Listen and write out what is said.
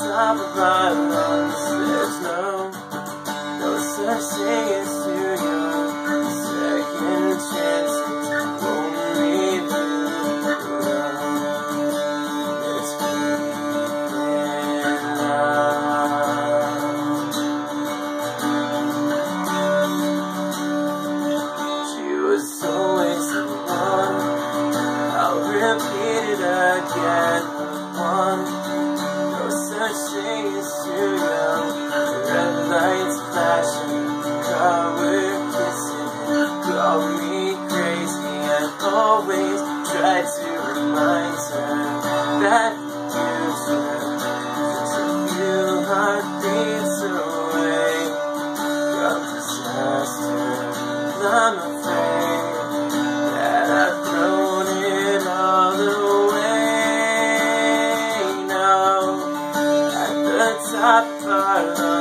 top of my lungs, there's no, no such thing as too young. Second chances, only around. It's breathing out. She was always the one. I'll repeat it again. As too young. The red lights flashing, car we're kissing. Call me crazy. I always try to remind her that you should. Just a few heartbeats away from disaster. I'm afraid the top of